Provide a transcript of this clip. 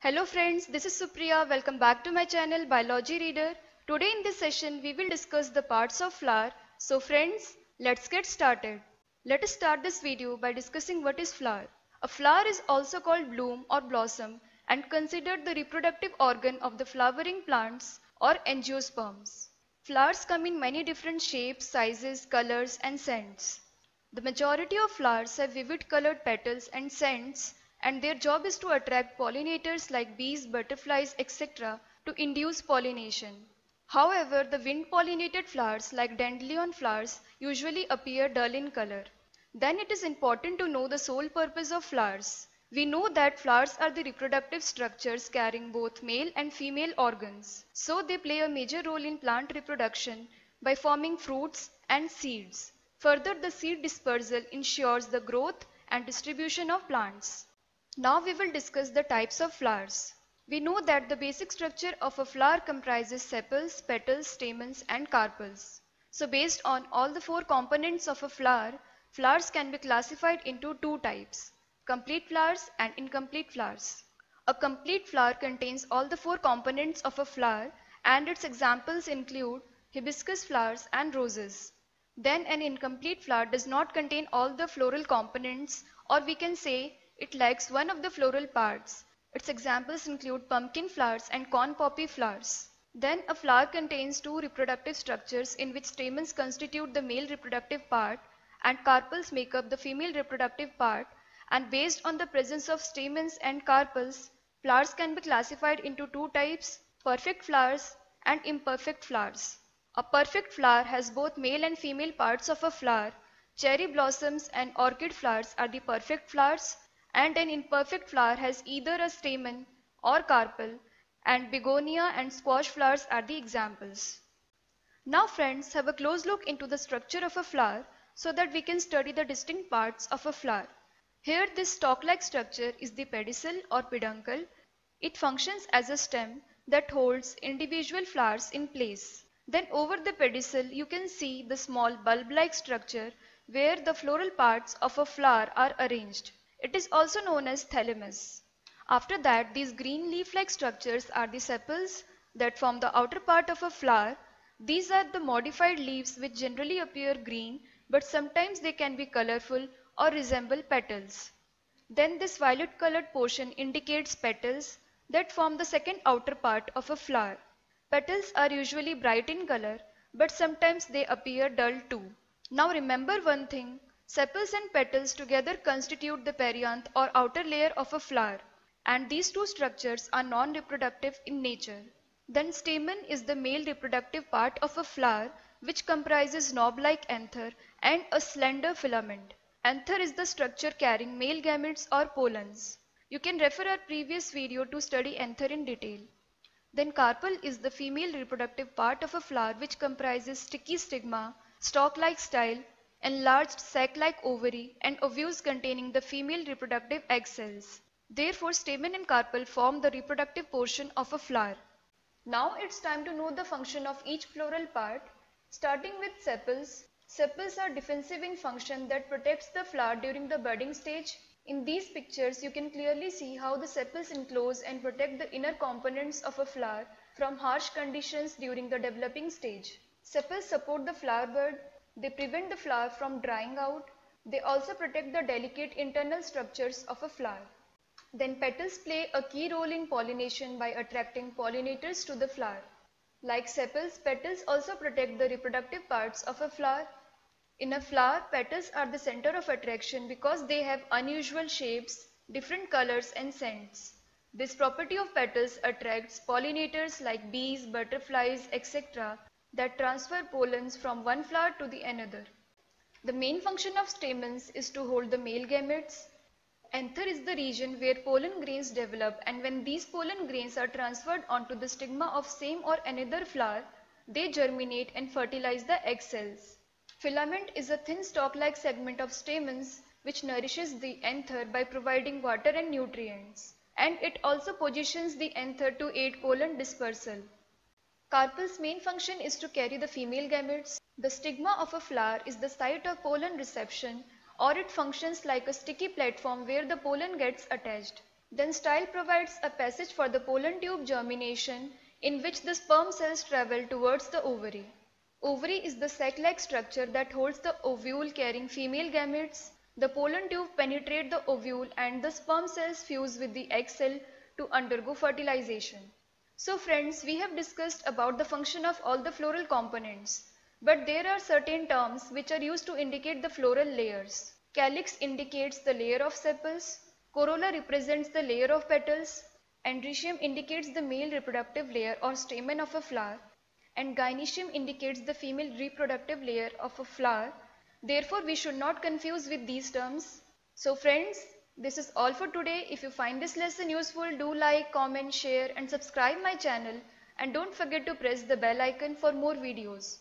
Hello friends, this is Supriya. Welcome back to my channel Biology Reader. Today in this session we will discuss the parts of flower. So friends, let's get started. Let us start this video by discussing what is flower. A flower is also called bloom or blossom and considered the reproductive organ of the flowering plants or angiosperms. Flowers come in many different shapes, sizes, colors and scents. The majority of flowers have vivid colored petals and scents and their job is to attract pollinators like bees, butterflies, etc. to induce pollination. However, the wind pollinated flowers like dandelion flowers usually appear dull in color. Then it is important to know the sole purpose of flowers. We know that flowers are the reproductive structures carrying both male and female organs. So they play a major role in plant reproduction by forming fruits and seeds. Further, the seed dispersal ensures the growth and distribution of plants. Now we will discuss the types of flowers. We know that the basic structure of a flower comprises sepals, petals, stamens and carpels. So based on all the four components of a flower, flowers can be classified into two types, complete flowers and incomplete flowers. A complete flower contains all the four components of a flower and its examples include hibiscus flowers and roses. Then an incomplete flower does not contain all the floral components or we can say it lacks one of the floral parts. Its examples include pumpkin flowers and corn poppy flowers. Then a flower contains two reproductive structures in which stamens constitute the male reproductive part and carpels make up the female reproductive part and based on the presence of stamens and carpels, flowers can be classified into two types, perfect flowers and imperfect flowers. A perfect flower has both male and female parts of a flower. Cherry blossoms and orchid flowers are the perfect flowers and an imperfect flower has either a stamen or carpel and begonia and squash flowers are the examples. Now friends have a close look into the structure of a flower so that we can study the distinct parts of a flower. Here this stalk-like structure is the pedicel or peduncle. It functions as a stem that holds individual flowers in place. Then over the pedicel you can see the small bulb-like structure where the floral parts of a flower are arranged. It is also known as thalamus. After that, these green leaf-like structures are the sepals that form the outer part of a flower. These are the modified leaves which generally appear green, but sometimes they can be colorful or resemble petals. Then this violet colored portion indicates petals that form the second outer part of a flower. Petals are usually bright in color, but sometimes they appear dull too. Now remember one thing, Sepals and petals together constitute the perianth or outer layer of a flower and these two structures are non-reproductive in nature. Then stamen is the male reproductive part of a flower which comprises knob-like anther and a slender filament. Anther is the structure carrying male gametes or pollens. You can refer our previous video to study anther in detail. Then carpel is the female reproductive part of a flower which comprises sticky stigma, stalk-like style enlarged sac-like ovary and ovules containing the female reproductive egg cells. Therefore, stamen and carpel form the reproductive portion of a flower. Now it's time to know the function of each floral part. Starting with sepals. Sepals are defensive in function that protects the flower during the budding stage. In these pictures, you can clearly see how the sepals enclose and protect the inner components of a flower from harsh conditions during the developing stage. Sepals support the flower bud they prevent the flower from drying out. They also protect the delicate internal structures of a flower. Then petals play a key role in pollination by attracting pollinators to the flower. Like sepals, petals also protect the reproductive parts of a flower. In a flower, petals are the center of attraction because they have unusual shapes, different colors and scents. This property of petals attracts pollinators like bees, butterflies, etc that transfer pollens from one flower to the another. The main function of stamens is to hold the male gametes. Anther is the region where pollen grains develop and when these pollen grains are transferred onto the stigma of same or another flower, they germinate and fertilize the egg cells. Filament is a thin stalk-like segment of stamens which nourishes the anther by providing water and nutrients. And it also positions the anther to aid pollen dispersal. Carpel's main function is to carry the female gametes. The stigma of a flower is the site of pollen reception or it functions like a sticky platform where the pollen gets attached. Then style provides a passage for the pollen tube germination in which the sperm cells travel towards the ovary. Ovary is the sac-like structure that holds the ovule carrying female gametes. The pollen tube penetrate the ovule and the sperm cells fuse with the egg cell to undergo fertilization. So friends, we have discussed about the function of all the floral components. But there are certain terms which are used to indicate the floral layers. Calyx indicates the layer of sepals, corolla represents the layer of petals, androecium indicates the male reproductive layer or stamen of a flower, and gynoecium indicates the female reproductive layer of a flower. Therefore, we should not confuse with these terms. So friends, this is all for today. If you find this lesson useful, do like, comment, share and subscribe my channel and don't forget to press the bell icon for more videos.